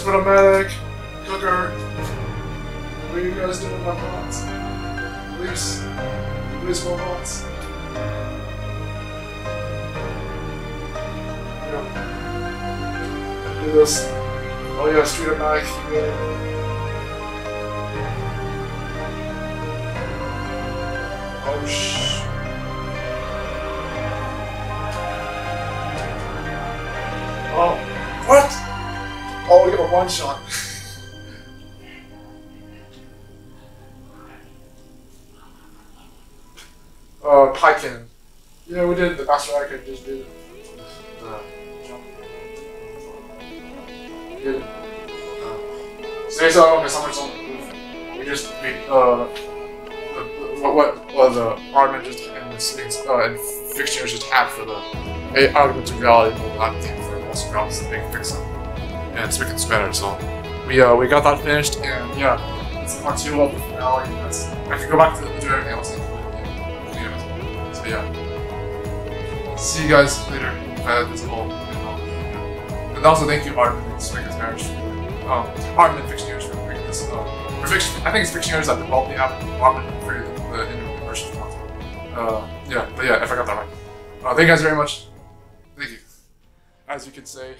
Squidamatic, Cooker. What are you guys doing with my mods? Release. Release more mods. Yeah. Do this. Oh yeah, Street of Mag, Oh sh. One shot. uh, Python. Yeah, we did the Master I could just did the jump. Did it. Uh, today's our somersault move. We just we uh the, what what was uh argument just and the uh and fixtures just had for the a, arguments of reality mode not team for most realms to make fix them and making it so we uh we got that finished and yeah it's part two of the finale that's I can go back to do everything else so yeah. See you guys later. Uh, this whole and also thank you Aardman making this marriage um Aardman Fictioneers for making this uh, for fiction, I think it's Fictioneers that developed the app Aardman for the, the content. Uh yeah but yeah if I got that right. Uh, thank you guys very much. Thank you. As you can say